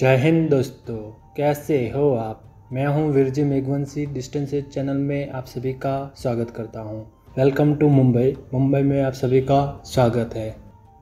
जय हिंद दोस्तों, कैसे हो आप? मैं हूँ विरजी मेघवंशी डिस्टेंस चैनल में आप सभी का स्वागत करता हूँ। वेलकम टू मुंबई मुंबई में आप सभी का स्वागत है।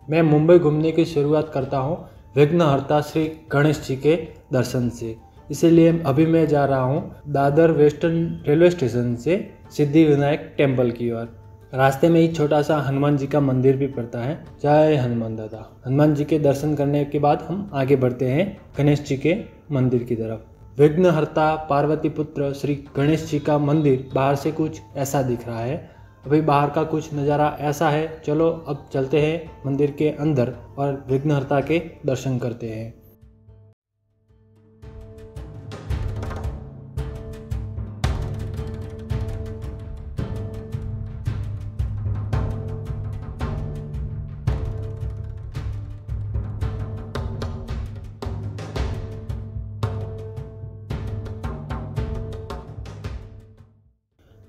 मैं मुंबई घूमने की शुरुआत करता हूँ विघ्नहर्ता श्री गणेश जी के दर्शन से। इसीलिए अभी मैं जा रहा हूँ दादर वेस्टर्न रेलवे स्टेशन से सिद्धि विनायक टेंपल की ओर। रास्ते में ही छोटा सा हनुमान जी का मंदिर भी पड़ता है। जय हनुमान दादा। हनुमान जी के दर्शन करने के बाद हम आगे बढ़ते हैं गणेश जी के मंदिर की तरफ़। विघ्नहर्ता पार्वती पुत्र श्री गणेश जी का मंदिर बाहर से कुछ ऐसा दिख रहा है। अभी बाहर का कुछ नज़ारा ऐसा है। चलो अब चलते हैं मंदिर के अंदर और विघ्नहर्ता के दर्शन करते हैं।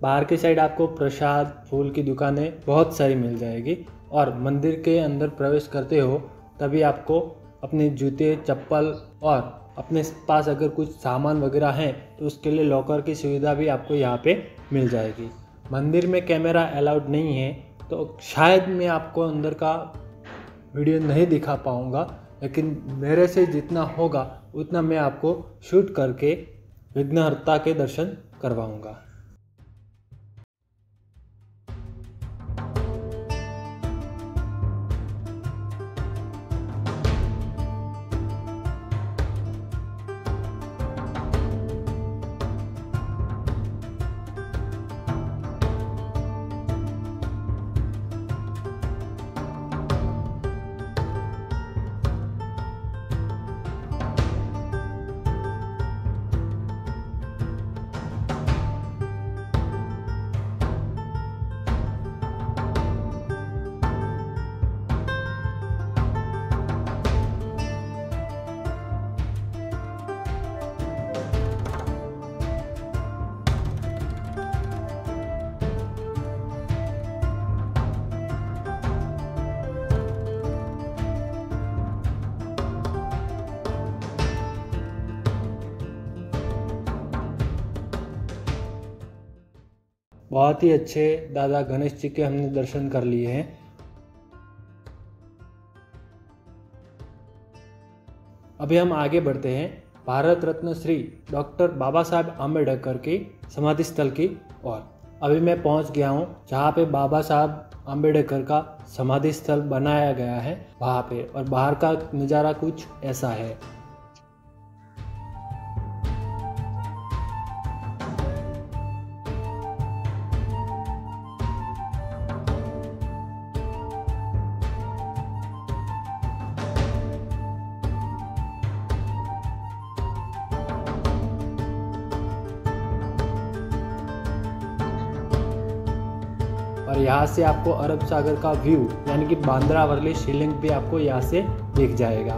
बाहर की साइड आपको प्रसाद, फूल की दुकानें बहुत सारी मिल जाएगी। और मंदिर के अंदर प्रवेश करते हो, तभी आपको अपने जूते, चप्पल और अपने पास अगर कुछ सामान वगैरह हैं तो उसके लिए लॉकर की सुविधा भी आपको यहाँ पे मिल जाएगी। मंदिर में कैमरा अलाउड नहीं है तो शायद मैं आपको अंदर का वीडियो नहीं दिखा पाऊँगा, लेकिन मेरे से जितना होगा, उतना मैं आपको शूट करके विघ्नहर्ता के दर्शन करवाऊँगा। बहुत ही अच्छे दादा गणेश जी के हमने दर्शन कर लिए हैं। अभी हम आगे बढ़ते हैं। भारत रत्न श्री डॉक्टर बाबा साहब आम्बेडकर की समाधि स्थल की ओर। अभी मैं पहुँच गया हूँ, जहाँ पे बाबा साहब आम्बेडकर का समाधि स्थल बनाया गया है, वहाँ पे। और बाहर का नज़ारा कुछ ऐसा है। और यहाँ से आपको अरब सागर का व्यू यानी कि बांद्रा वर्ली शिलिंग भी आपको यहाँ से दिख जाएगा।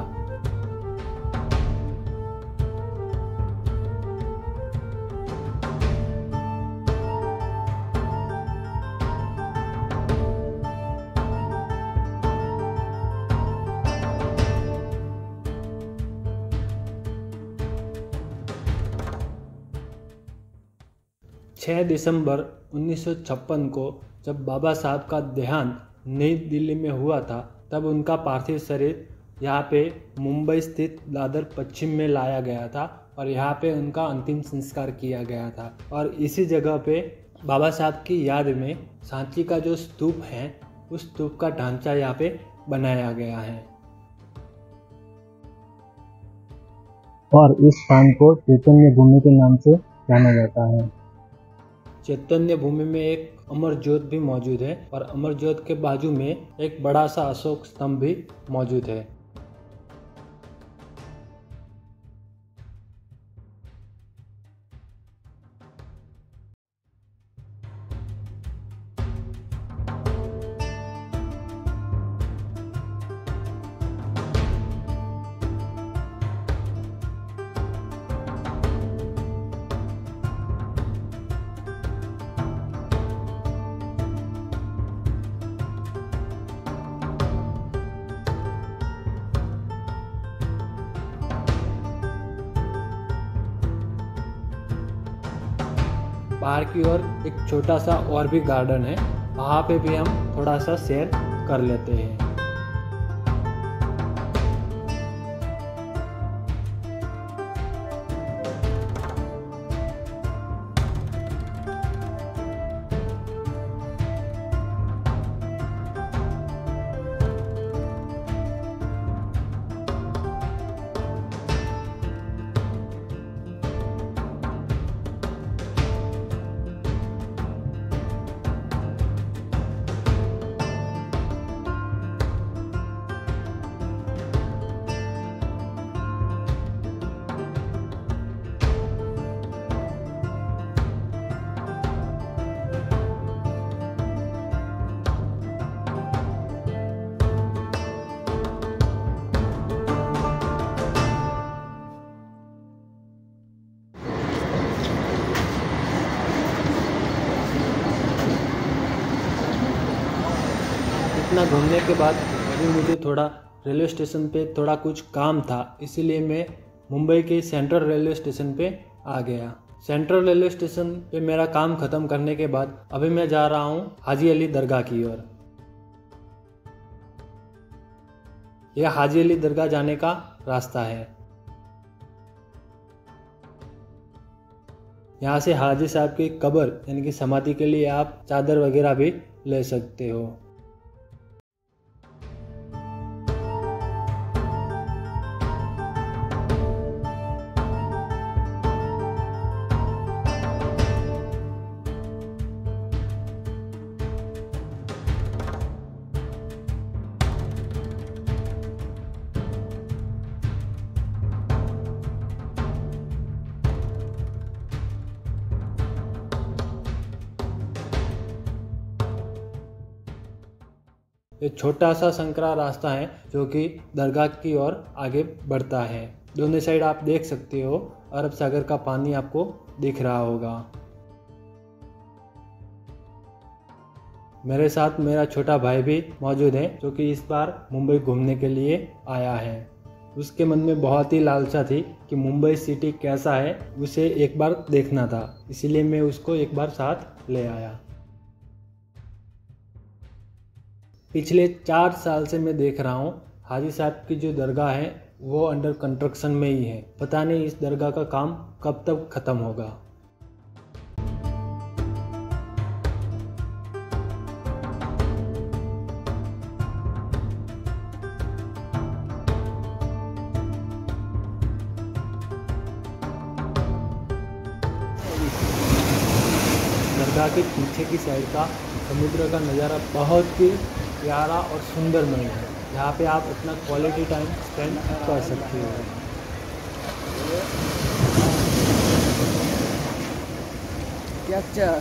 छः दिसंबर 1956 को जब बाबा साहब का देहांत नई दिल्ली में हुआ था, तब उनका पार्थिव शरीर यहाँ पे मुंबई स्थित दादर पश्चिम में लाया गया था और यहाँ पे उनका अंतिम संस्कार किया गया था। और इसी जगह पे बाबा साहब की याद में सांची का जो स्तूप है, उस स्तूप का ढांचा यहाँ पे बनाया गया है। और इस स्थान को चैतन्य भूमि के नाम से जाना जाता है। चैतन्य भूमि में एक अमर ज्योत भी मौजूद है और अमर ज्योत के बाजू में एक बड़ा सा अशोक स्तंभ भी मौजूद है। बाहर की ओर एक छोटा सा और भी गार्डन है। वहाँ पे भी हम थोड़ा सा सैर कर लेते हैं। इतना घूमने के बाद अभी मुझे थोड़ा रेलवे स्टेशन पे थोड़ा कुछ काम था, इसीलिए मैं मुंबई के सेंट्रल रेलवे स्टेशन पे आ गया। सेंट्रल रेलवे स्टेशन पे मेरा काम ख़त्म करने के बाद अभी मैं जा रहा हूँ हाजी अली दरगाह की ओर। यह हाजी अली दरगाह जाने का रास्ता है। यहाँ से हाजी साहब की कब्र, यानी कि समाधि के लिए आप चादर वगैरह भी ले सकते हो। ये छोटा सा संकरा रास्ता है जो कि दरगाह की ओर आगे बढ़ता है। दोनों साइड आप देख सकते हो, अरब सागर का पानी आपको दिख रहा होगा। मेरे साथ मेरा छोटा भाई भी मौजूद है, जो कि इस बार मुंबई घूमने के लिए आया है। उसके मन में बहुत ही लालसा थी कि मुंबई सिटी कैसा है, उसे एक बार देखना था। इसीलिए मैं उसको एक बार साथ ले आया। पिछले चार साल से मैं देख रहा हूँ, हाजी साहब की जो दरगाह है, वो अंडर कंस्ट्रक्शन में ही है। पता नहीं इस दरगाह का काम कब तक ख़त्म होगा। दरगाह के पीछे की साइड का समुद्र का नज़ारा बहुत ही प्यारा और सुंदर मन है। जहाँ पे आप अपना क्वालिटी टाइम स्पेंड कर सकते हो। कैप्चर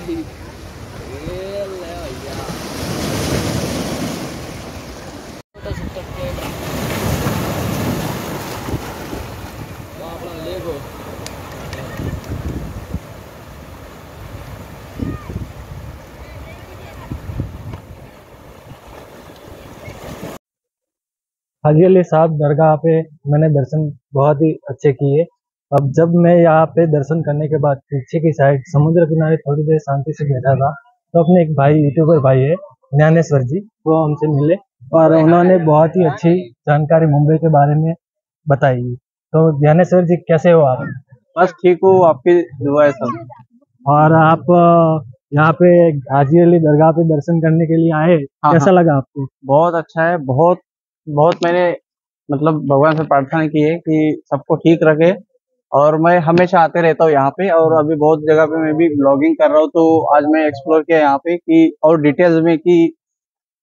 हाजी अली साहब दरगाह पे मैंने दर्शन बहुत ही अच्छे किए। अब जब मैं यहाँ पे दर्शन करने के बाद पीछे की साइड समुद्र किनारे थोड़ी देर शांति से बैठा था तो अपने एक भाई यूट्यूबर भाई है ज्ञानेश्वर जी वो हमसे मिले और उन्होंने बहुत ही अच्छी जानकारी मुंबई के बारे में बताई। तो ज्ञानेश्वर जी कैसे हो आप? बस ठीक हो आपकी दुआ है सब। और आप यहाँ पे हाजी अली दरगाह पे दर्शन करने के लिए आए हाँ, कैसा लगा आपको? बहुत अच्छा है बहुत बहुत मैंने मतलब भगवान से प्रार्थना की है कि सबको ठीक रखे और मैं हमेशा आते रहता हूँ यहाँ पे और अभी बहुत जगह पे मैं भी ब्लॉगिंग कर रहा हूँ तो आज मैं एक्सप्लोर किया यहाँ पे कि और डिटेल्स में कि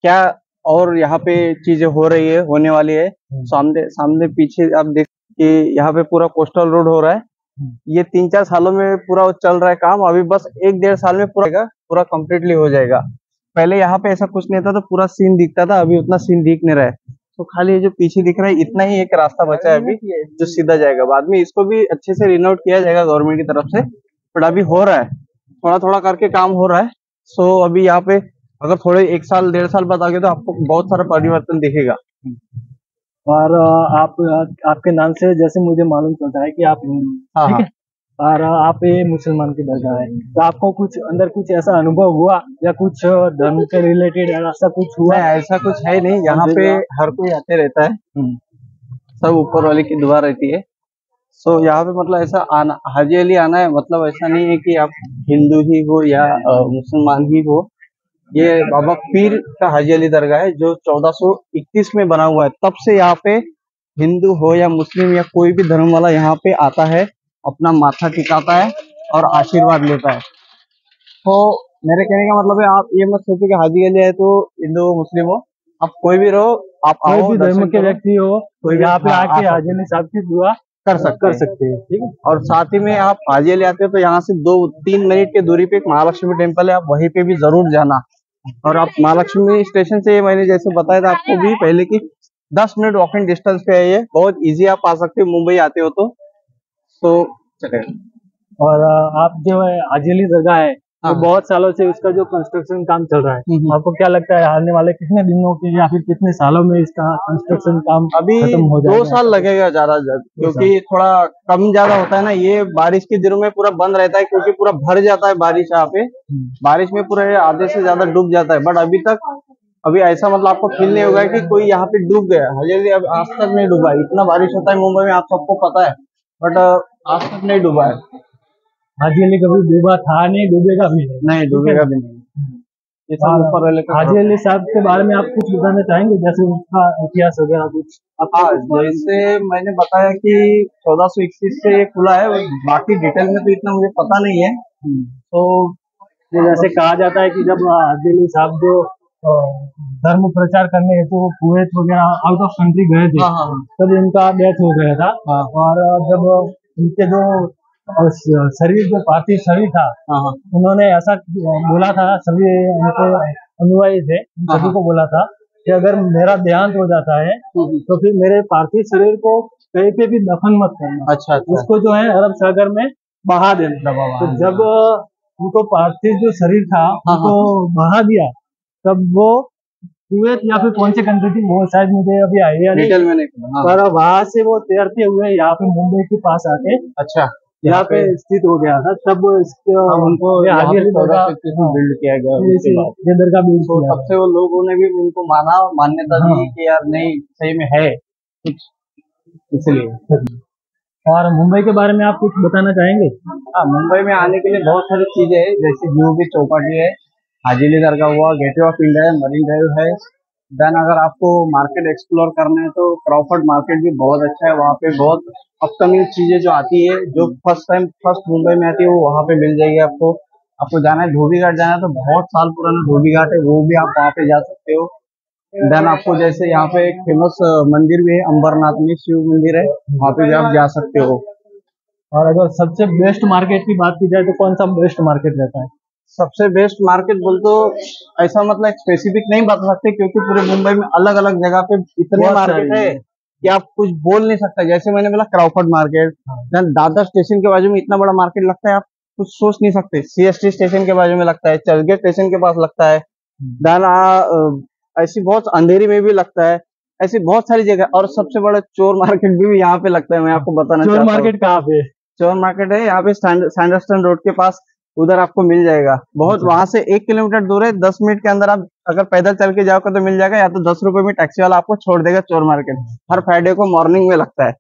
क्या और यहाँ पे चीज़ें हो रही है होने वाली है। सामने सामने पीछे आप देख कि यहाँ पे पूरा कोस्टल रोड हो रहा है। ये तीन चार सालों में पूरा चल रहा है काम अभी बस एक डेढ़ साल में पूरा पूरा कम्प्लीटली हो जाएगा। पहले यहाँ पे ऐसा कुछ नहीं था तो पूरा सीन दिखता था अभी उतना सीन दिख नहीं रहा है। तो खाली जो पीछे दिख रहा है इतना ही एक रास्ता बचा है अभी जो सीधा जाएगा। बाद में इसको भी अच्छे से रिनोट किया जाएगा गवर्नमेंट की तरफ़ से बट अभी हो रहा है। थोड़ा थोड़ा करके काम हो रहा है। सो अभी यहाँ पे अगर थोड़े एक साल डेढ़ साल बाद आगे तो आपको बहुत सारा परिवर्तन दिखेगा। और आप आपके नाम से जैसे मुझे मालूम चलता है कि आप हिंदू हाँ। हाँ। है? और आप ये मुसलमान की दरगाह है। तो आपको कुछ अंदर कुछ ऐसा अनुभव हुआ या कुछ धर्म के रिलेटेड ऐसा कुछ हुआ? नहीं ऐसा कुछ है नहीं। यहाँ पे हर कोई आते रहता है। हम्म, सब ऊपर वाले की दुआ रहती है। सो यहाँ पे मतलब ऐसा आना हाजी अली आना है मतलब ऐसा नहीं है कि आप हिंदू ही हो या मुसलमान ही हो। ये बाबा पीर का हाजी अली दरगाह है जो 1421 में बना हुआ है। तब से यहाँ पे हिंदू हो या मुस्लिम या कोई भी धर्म वाला यहाँ पे आता है। अपना माथा टिकाता है और आशीर्वाद लेता है। तो मेरे कहने का मतलब है आप ये मत सोचो कि हाजी अली है तो हिंदू हो मुस्लिम हो। आप कोई भी रहो आप कोई आओ भी धर्म के व्यक्ति हो तो कोई यहाँ पे हाँ, आके हाजी अली साहब की दुआ कर सकते कर हैं। सकते हैं ठीक है? और साथ ही में आप हाजी अली आते हो तो यहाँ से दो तीन मिनट की दूरी पे एक महालक्ष्मी टेंपल है आप वहीं पे भी ज़रूर जाना। और आप महालक्ष्मी स्टेशन से मैंने जैसे बताया था आपको भी पहले की दस मिनट वॉकिंग डिस्टेंस पे है ये बहुत इजी आप आ सकते हो मुंबई आते हो तो। तो चलेगा और आप जो है हाजी अली दरगाह है हाँ। तो बहुत सालों से उसका जो कंस्ट्रक्शन काम चल रहा है। हम्म। आपको क्या लगता है आने वाले कितने दिनों के या फिर कितने सालों में इसका कंस्ट्रक्शन काम अभी खत्म हो दो साल लगेगा ज़्यादा ज़्यादा क्योंकि थोड़ा कम ज़्यादा होता है ना ये बारिश के दिनों में पूरा बंद रहता है क्योंकि पूरा भर जाता है बारिश यहाँ पे। हम्म। बारिश में पूरा आधे से ज़्यादा डूब जाता है बट अभी तक अभी ऐसा मतलब आपको फील नहीं होगा कि कोई यहाँ पे डूब गया। हजरली अब आज तक नहीं डूबा इतना बारिश होता है मुंबई में आप सबको पता है। बट आज तक नहीं डूबा है। हाजी अली कभी डूबा था नहीं डूबेगा भी नहीं। नहीं डूबेगा भी नहीं। हाँ। ऊपर वाले हाजी अली साहब के बारे में आप कुछ बताना चाहेंगे? जैसे उसका इतिहास वगैरह कुछ हाँ जैसे मैंने बताया कि चौदह सौ इक्कीस से ये खुला है बाकी डिटेल में तो इतना मुझे पता नहीं है। तो जैसे कहा जाता है कि जब हाजी अली साहब जो धर्म प्रचार करने हेतु तो कुवैत वगैरह आउट ऑफ़ कंट्री गए थे। हाँ हाँ तब इनका डेथ हो गया था। हाँ। और जब इनके जो शरीर जो पार्थिव शरीर था हाँ हाँ। उन्होंने ऐसा बोला था सभी उनके अनुयायी थे हाँ, सभी हाँ। को बोला था कि अगर मेरा देहांत हो जाता है तो फिर मेरे पार्थिव शरीर को कहीं पे भी दफन मत करना। अच्छा अच्छा। उसको जो है अरब सागर में बहा देना। तो जब उनको पार्थिव जो शरीर था हाँ, उनको बहा दिया तब वो कुवैत या फिर कौन सी कंट्री थी वो शायद मुझे अभी आइडिया नहीं। में नहीं हाँ, पर वहाँ से वो तैरते हुए यहाँ पे मुंबई के पास आके अच्छा यहाँ पे स्थित हो गया था। तब इसके उनको बिल्ड किया गया ये दरगाह बिल्ड तो किया। तब से वो लोगों ने भी उनको माना मान्यता दी हाँ। कि यार नहीं सही में है कुछ इसलिए। और मुंबई के बारे में आप कुछ बताना चाहेंगे? हाँ मुंबई में आने के लिए बहुत सारी चीज़ें है जैसे जू भी चौपाटी है हाजीली दरगाह हुआ गेटवे ऑफ़ इंडिया है मरीन ड्राइव है। देन अगर आपको मार्केट एक्सप्लोर करना है तो क्रॉफर्ड मार्केट भी बहुत अच्छा है। वहाँ पे बहुत अपकमिंग चीज़ें जो आती है, जो फ़र्स्ट टाइम फ़र्स्ट मुंबई में आती है, वो वहाँ पे मिल जाएगी आपको। आपको जाना है धोबी घाट जाना है तो बहुत साल पुराना धोबी घाट है, वो भी आप वहाँ पे जा सकते हो। देन आपको जैसे यहाँ पे एक फ़ेमस मंदिर भी है, अंबरनाथ में शिव मंदिर है, वहाँ पे भी आप जा सकते हो। और अगर सबसे बेस्ट मार्केट की बात की जाए तो कौन सा बेस्ट मार्केट रहता है? सबसे बेस्ट मार्केट बोल तो ऐसा मतलब स्पेसिफिक नहीं बता सकते क्योंकि पूरे मुंबई में अलग अलग जगह पे इतने मार्केट है कि आप कुछ बोल नहीं सकते। जैसे मैंने बोला क्राउफर्ड मार्केट दादर स्टेशन के बाजू में इतना बड़ा मार्केट लगता है आप कुछ सोच नहीं सकते। सीएसटी स्टेशन के बाजू में लगता है चर्चगेट स्टेशन के पास लगता है देन ऐसी बहुत अंधेरी में भी लगता है ऐसी बहुत सारी जगह और सबसे बड़ा चोर मार्केट भी यहाँ पे लगता है मैं आपको बताना चोर मार्केट कहाँ पे? चोर मार्केट है यहाँ पे सैंडस्टन रोड के पास उधर आपको मिल जाएगा। बहुत वहाँ से एक किलोमीटर दूर है दस मिनट के अंदर आप अगर पैदल चल के जाओगे तो मिल जाएगा या तो दस रुपए में टैक्सी वाला आपको छोड़ देगा चोर मार्केट। हर फ्राइडे को मॉर्निंग में लगता है।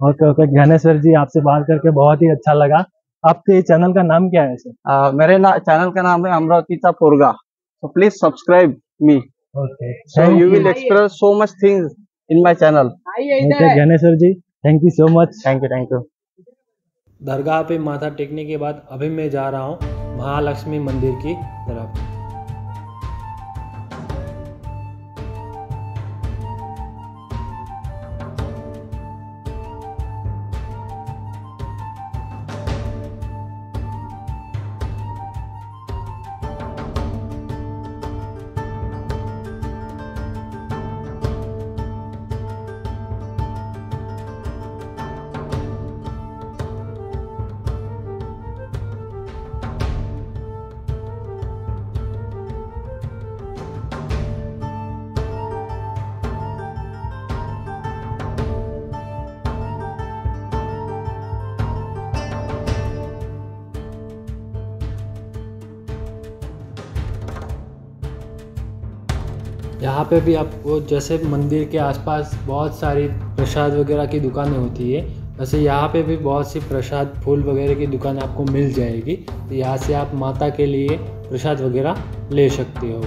ओके ओके ज्ञानेश्वर जी आपसे बात करके बहुत ही अच्छा लगा। आपके चैनल का नाम क्या है सर? आ, मेरे ना, चैनल का नाम है अमरावतीचा पोरगा। तो please subscribe me okay. So you will express so much things in my channel Dnyaneshwar ji. Thank you so much thank you thank you दरगाह पे माथा टेकने के बाद अभी मैं जा रहा हूँ महालक्ष्मी मंदिर की तरफ़। यहाँ पे भी आपको जैसे मंदिर के आसपास बहुत सारी प्रसाद वगैरह की दुकानें होती है, वैसे यहाँ पे भी बहुत सी प्रसाद फूल वगैरह की दुकान आपको मिल जाएगी। तो यहाँ से आप माता के लिए प्रसाद वगैरह ले सकते हो।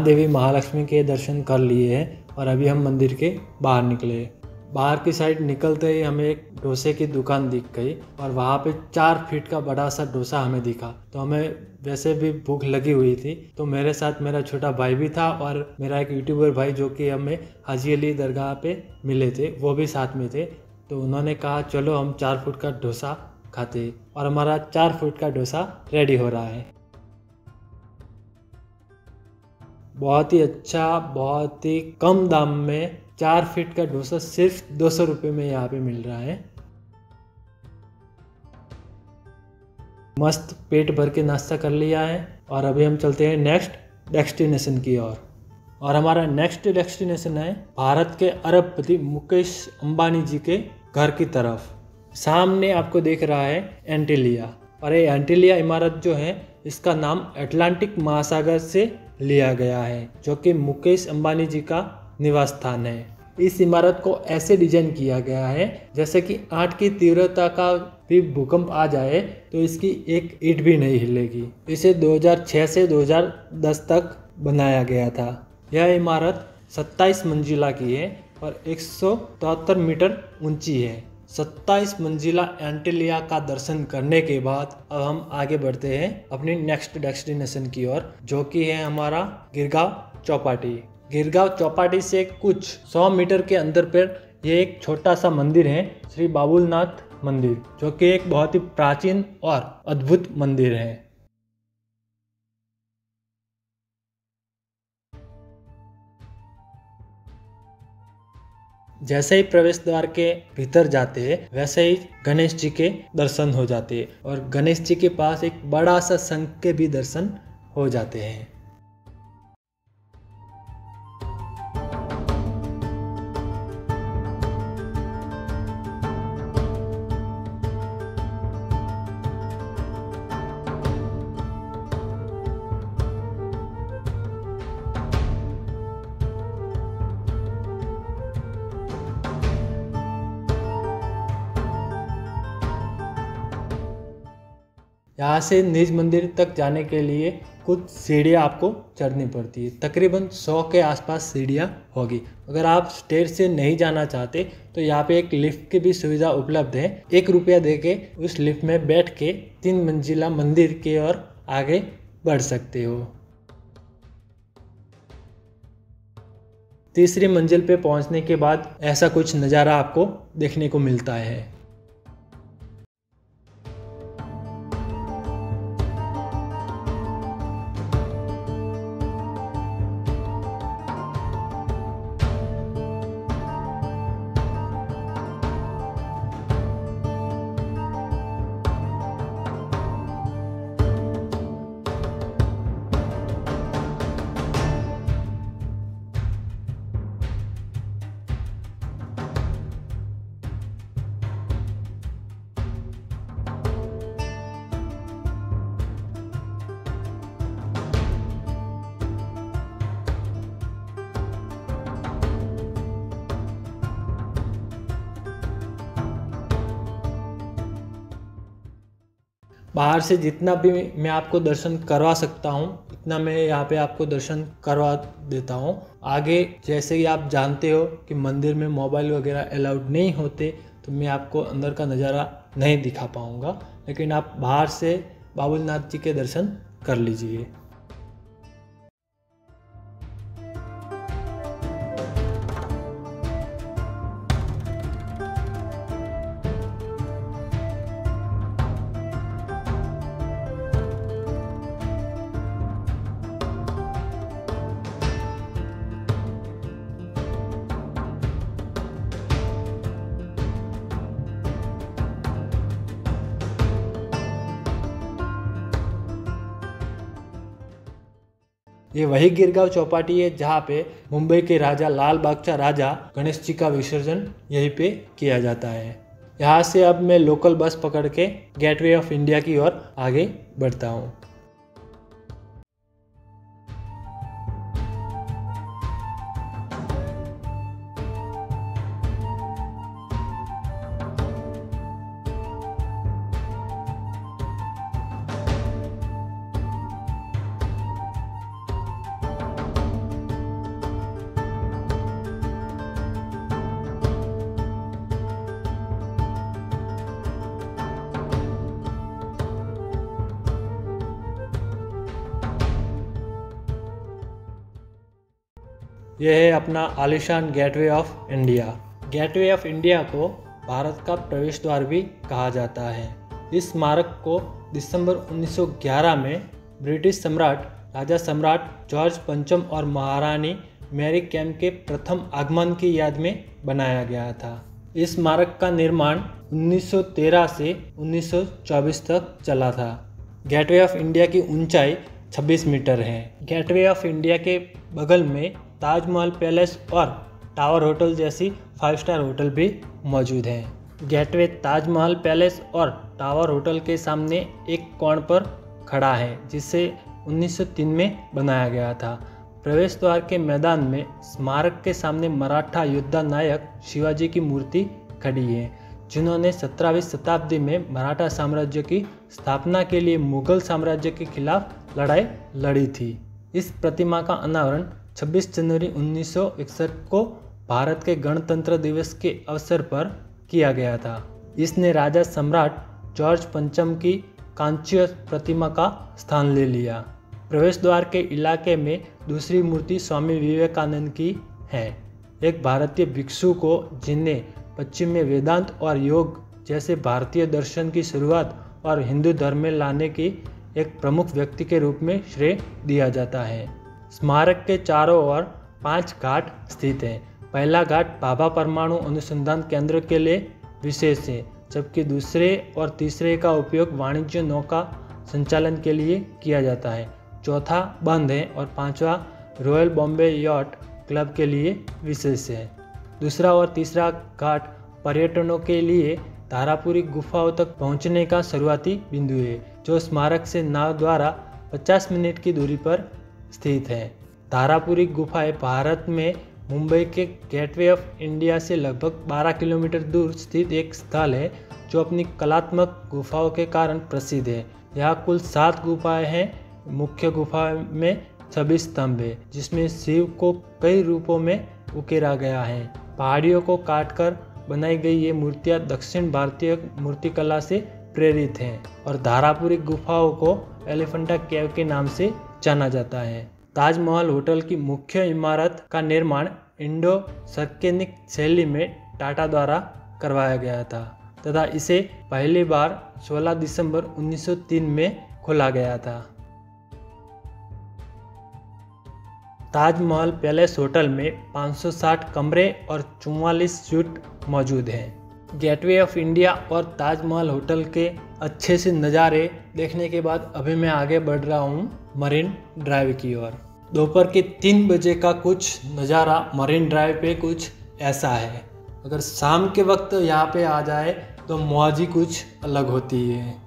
महादेवी महालक्ष्मी के दर्शन कर लिए हैं और अभी हम मंदिर के बाहर निकले। बाहर की साइड निकलते ही हमें एक डोसे की दुकान दिख गई और वहाँ पे चार फीट का बड़ा सा डोसा हमें दिखा। तो हमें वैसे भी भूख लगी हुई थी तो मेरे साथ मेरा छोटा भाई भी था और मेरा एक यूट्यूबर भाई जो कि हमें हाजी अली दरगाह पे मिले थे, वो भी साथ में थे। तो उन्होंने कहा, चलो हम चार फुट का डोसा खाते और हमारा चार फुट का डोसा रेडी हो रहा है। बहुत ही अच्छा बहुत ही कम दाम में चार फीट का डोसा सिर्फ़ दो सौ रुपये में यहाँ पे मिल रहा है। मस्त पेट भर के नाश्ता कर लिया है और अभी हम चलते हैं नेक्स्ट डेस्टिनेशन की ओर। और, और हमारा नेक्स्ट डेस्टिनेशन है भारत के अरबपति मुकेश अंबानी जी के घर की तरफ़। सामने आपको देख रहा है एंटीलिया और ये एंटीलिया इमारत जो है इसका नाम अटलांटिक महासागर से लिया गया है, जो कि मुकेश अंबानी जी का निवास स्थान है। इस इमारत को ऐसे डिज़ाइन किया गया है, जैसे कि आठ की तीव्रता का भी भूकंप आ जाए तो इसकी एक ईट भी नहीं हिलेगी। इसे 2006 से 2010 तक बनाया गया था। यह इमारत 27 मंजिला की है और एक मीटर ऊँची है। 27 मंजिला एंटिलिया का दर्शन करने के बाद अब हम आगे बढ़ते हैं अपनी नेक्स्ट डेस्टिनेशन की ओर, जो कि है हमारा गिरगांव चौपाटी। गिरगांव चौपाटी से कुछ 100 मीटर के अंदर पर यह एक छोटा सा मंदिर है, श्री बाबुलनाथ मंदिर, जो कि एक बहुत ही प्राचीन और अद्भुत मंदिर है। जैसे ही प्रवेश द्वार के भीतर जाते हैं वैसे ही गणेश जी के दर्शन हो जाते हैं और गणेश जी के पास एक बड़ा सा शंख के भी दर्शन हो जाते हैं। यहाँ से निज मंदिर तक जाने के लिए कुछ सीढ़ियाँ आपको चढ़नी पड़ती है। तकरीबन 100 के आसपास सीढ़ियाँ होगी। अगर आप स्टेयर से नहीं जाना चाहते तो यहाँ पे एक लिफ्ट की भी सुविधा उपलब्ध है। एक रुपया दे के उस लिफ्ट में बैठ के तीन मंजिला मंदिर के ओर आगे बढ़ सकते हो। तीसरी मंजिल पे पहुँचने के बाद ऐसा कुछ नज़ारा आपको देखने को मिलता है। बाहर से जितना भी मैं आपको दर्शन करवा सकता हूँ इतना मैं यहाँ पे आपको दर्शन करवा देता हूँ। आगे जैसे ही आप जानते हो कि मंदिर में मोबाइल वगैरह अलाउड नहीं होते तो मैं आपको अंदर का नज़ारा नहीं दिखा पाऊँगा। लेकिन आप बाहर से बाबुलनाथ जी के दर्शन कर लीजिए। ये वही गिरगांव चौपाटी है जहाँ पे मुंबई के राजा लाल बागचा राजा गणेश जी का विसर्जन यहीं पे किया जाता है। यहाँ से अब मैं लोकल बस पकड़ के गेटवे ऑफ़ इंडिया की ओर आगे बढ़ता हूँ। यह है अपना आलिशान Gateway of India. Gateway of India को भारत का प्रवेश द्वार भी कहा जाता है। इस स्मारक को दिसंबर 1911 में ब्रिटिश सम्राट, राजा सम्राट जॉर्ज पंचम और महारानी मैरी कैम के प्रथम आगमन की याद में बनाया गया था। इस स्मारक का निर्माण 1913 से 1924 तक चला था। गेटवे ऑफ़ इंडिया की ऊंचाई 26 मीटर है। गेटवे ऑफ़ इंडिया के बगल में ताजमहल पैलेस और टावर होटल जैसी फाइव स्टार होटल भी मौजूद हैं। गेटवे ताजमहल पैलेस और टावर होटल के सामने एक कोण पर खड़ा है, जिसे 1903 में बनाया गया था। प्रवेश द्वार के मैदान में स्मारक के सामने मराठा योद्धा नायक शिवाजी की मूर्ति खड़ी है, जिन्होंने सत्रहवीं शताब्दी में मराठा साम्राज्य की स्थापना के लिए मुगल साम्राज्य के खिलाफ लड़ाई लड़ी थी। इस प्रतिमा का अनावरण 26 जनवरी 1961 को भारत के गणतंत्र दिवस के अवसर पर किया गया था। इसने राजा सम्राट जॉर्ज पंचम की कांच्य प्रतिमा का स्थान ले लिया। प्रवेश द्वार के इलाके में दूसरी मूर्ति स्वामी विवेकानंद की है। एक भारतीय भिक्षु को जिन्हें पश्चिम में वेदांत और योग जैसे भारतीय दर्शन की शुरुआत और हिंदू धर्म में लाने की एक प्रमुख व्यक्ति के रूप में श्रेय दिया जाता है। स्मारक के चारों ओर पाँच घाट स्थित हैं। पहला घाट भाभा परमाणु अनुसंधान केंद्र के लिए विशेष है, जबकि दूसरे और तीसरे का उपयोग वाणिज्य नौका संचालन के लिए किया जाता है। चौथा बंद है और पांचवा रॉयल बॉम्बे यॉट क्लब के लिए विशेष है। दूसरा और तीसरा घाट पर्यटनों के लिए धारापुरी गुफाओं तक पहुँचने का शुरुआती बिंदु है, जो स्मारक से नाव द्वारा 50 मिनट की दूरी पर स्थित है। तारापुरी गुफाएँ भारत में मुंबई के गेटवे ऑफ़ इंडिया से लगभग 12 किलोमीटर दूर स्थित एक स्थल है, जो अपनी कलात्मक गुफाओं के कारण प्रसिद्ध है। यहाँ कुल सात गुफाएँ हैं। मुख्य गुफा में छब्बीस स्तंभ है, जिसमें शिव को कई रूपों में उकेरा गया है। पहाड़ियों को काटकर बनाई गई ये मूर्तियाँ दक्षिण भारतीय मूर्तिकला से प्रेरित हैं और धारापुरी गुफाओं को एलिफेंटा केव के नाम से जाना जाता है। ताजमहल होटल की मुख्य इमारत का निर्माण इंडो सर्केनिक शैली में टाटा द्वारा करवाया गया था तथा इसे पहली बार 16 दिसंबर 1903 में खोला गया था। ताजमहल पैलेस होटल में 560 कमरे और चौवालीस स्वीट मौजूद हैं। गेटवे ऑफ़ इंडिया और ताजमहल होटल के अच्छे से नज़ारे देखने के बाद अभी मैं आगे बढ़ रहा हूँ मरीन ड्राइव की ओर। दोपहर के तीन बजे का कुछ नज़ारा मरीन ड्राइव पे कुछ ऐसा है। अगर शाम के वक्त यहाँ पे आ जाए तो ही कुछ अलग होती है।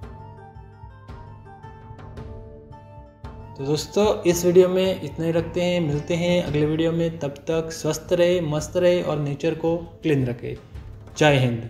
तो दोस्तों, इस वीडियो में इतना ही रखते हैं। मिलते हैं अगले वीडियो में। तब तक स्वस्थ रहे, मस्त रहे और नेचर को क्लीन रखे। जय हिंद।